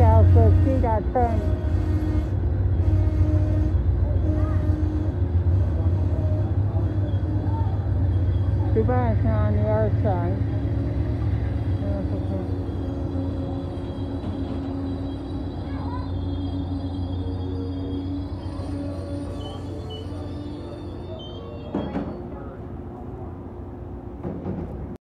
thousand feet, I think. On the other side.